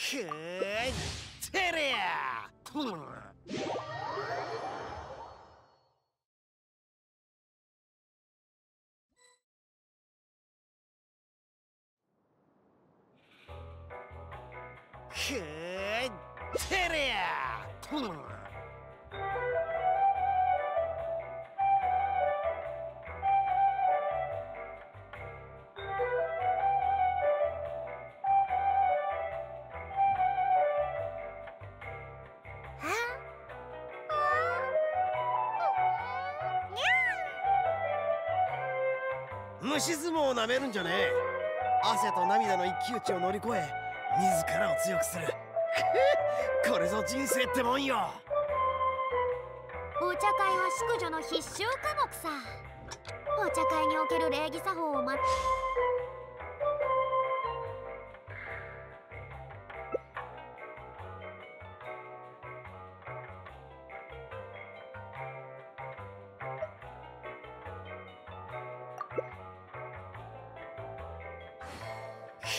くーてりゃくーてりゃ虫相撲をなめるんじゃねえ。汗と涙の一騎打ちを乗り越え自らを強くする。これぞ人生ってもんよ。お茶会は淑女の必修科目さ。お茶会における礼儀作法をまくーて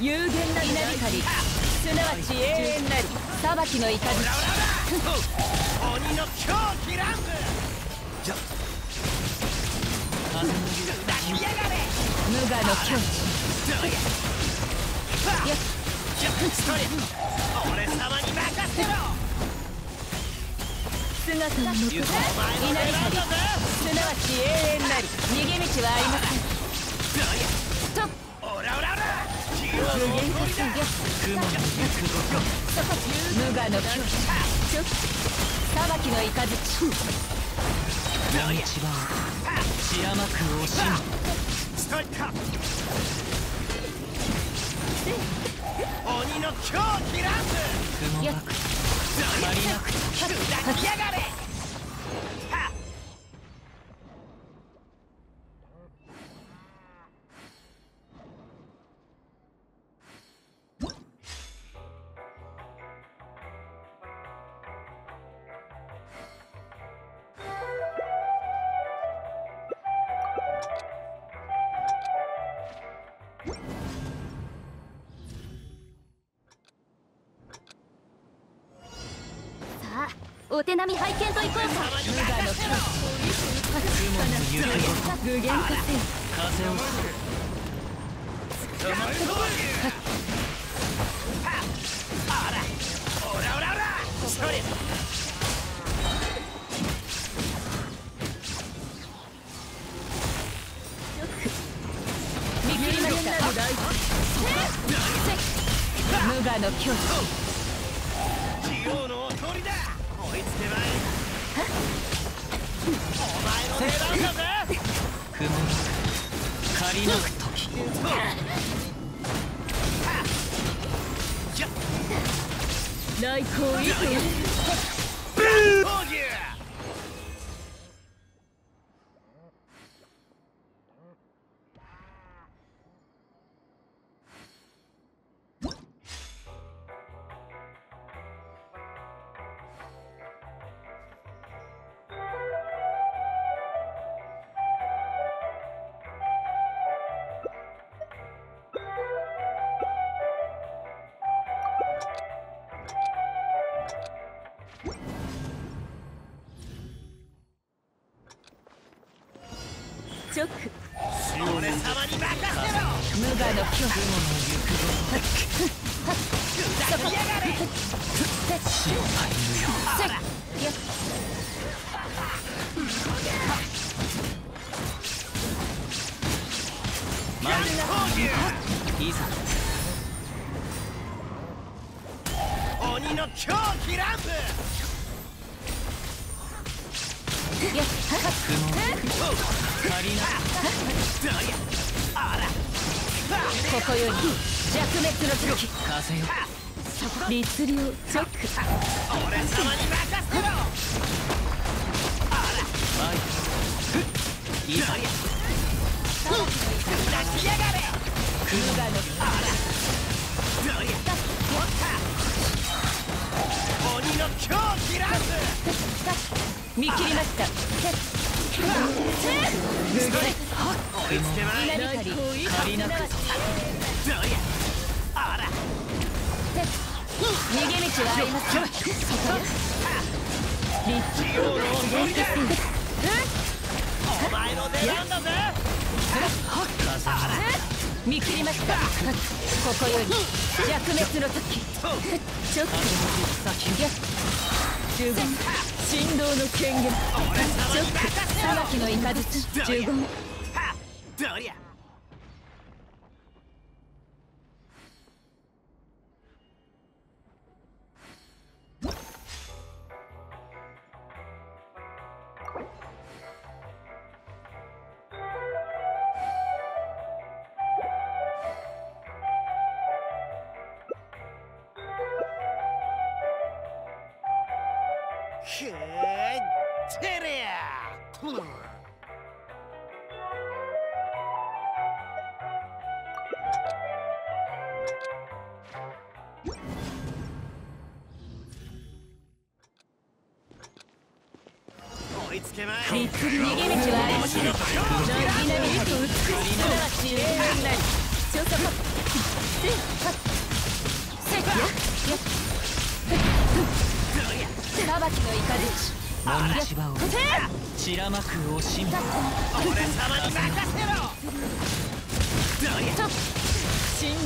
有限な稲光すなわち永遠なる裁きの雷鬼の狂気乱舞風の抱きやがれ無我の境地。俺様に任せろ姿を残す稲お前の狙いだぜすなわち永遠なる逃げ道はありません無限のおとりだ雲の行くごと無我の境地裁きの雷闇一番散らまく惜しみストイック鬼の狂気乱舞雲なく足りなく抱きやがれお手並み拝見といこうか無我の境地雲の行くごと具現化せよ風を知れお前の闘牛はっあらオラオラオラそれ見切りました無我の境地りなく時来光意鬼の狂気乱舞やここより弱滅の時風よ律令チョック俺様に任せろバイフッいざ出しやがれ無我のどりゃ持った鬼の狂気ランス見切りました。だここより弱滅の時ちょっとや十言振動の権限ちょっと裁きの雷十言はっ。どりゃ逃げ道はあります稲光と美しすなわち永遠なり調査パッせっはっせっやや裁きの雷もみちばを散らまく惜しみ俺様に任せろどりゃ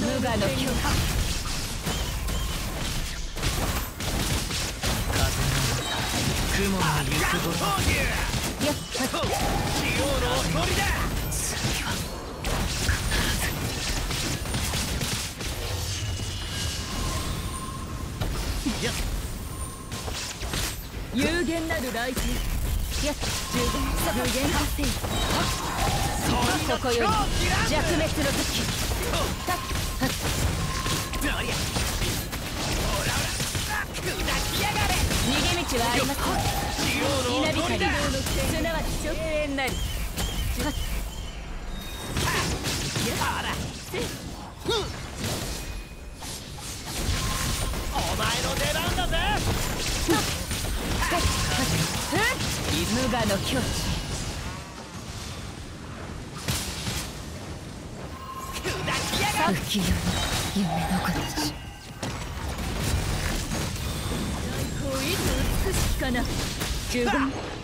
無我の強化風の雲の行くごとやっはっ器用のおとりだ次は有限なる来天やっ十分無限発生ここより弱滅の時たっはっどりゃオラオラ砕きやがれ逃げ道。はありません稲光すなわち永遠なりお前の出番だぜ無我の境地砕きやがれ浮世の夢の子いつ美しきかな十分。